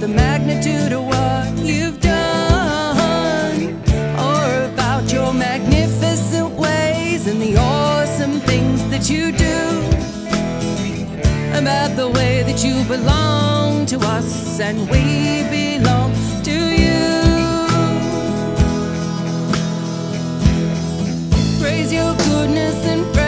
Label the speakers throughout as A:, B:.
A: the magnitude of what you've done, or about your magnificent ways and the awesome things that you do, about the way that you belong to us and we belong to you. Praise your goodness and praise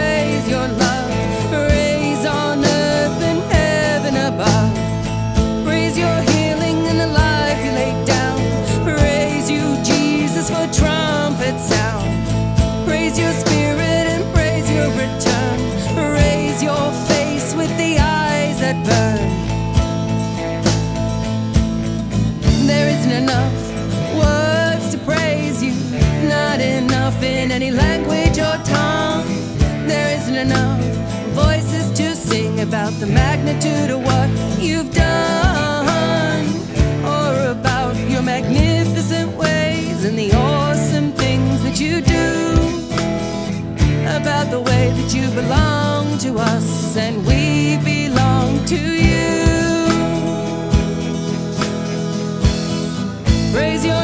A: the magnitude of what you've done, or about your magnificent ways and the awesome things that you do, about the way that you belong to us and we belong to you. Praise your